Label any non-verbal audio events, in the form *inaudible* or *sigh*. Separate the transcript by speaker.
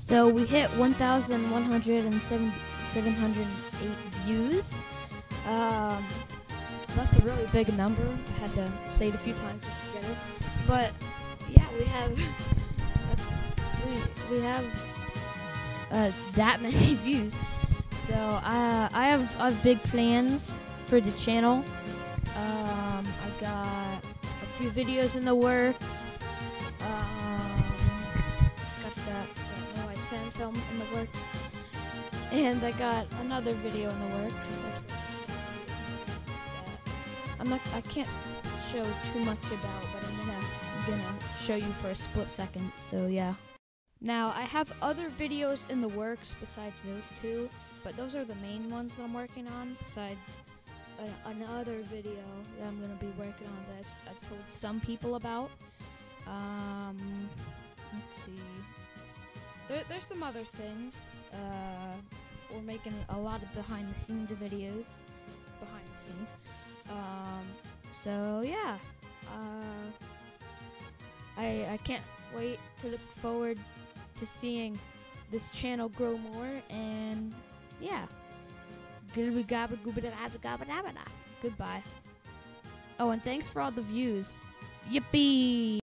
Speaker 1: So we hit 1,107,708 views. Um, that's a really big number. I had to say it a few times just to get it. But yeah, we have *laughs* we we have uh, that *laughs* many views. So uh, I have I have big plans for the channel. Um, I got a few videos in the works. Fan film in the works, and I got another video in the works. I'm not. I can't show too much about, but I'm gonna I'm gonna show you for a split second. So yeah. Now I have other videos in the works besides those two, but those are the main ones that I'm working on. Besides a, another video that I'm gonna be working on that I've, I've told some people about. Um, There, there's some other things. Uh, we're making a lot of behind the scenes videos. Behind the scenes. Um, so yeah. Uh, I I can't wait to look forward to seeing this channel grow more and yeah. Goodbye. Oh, and thanks for all the views. Yippee!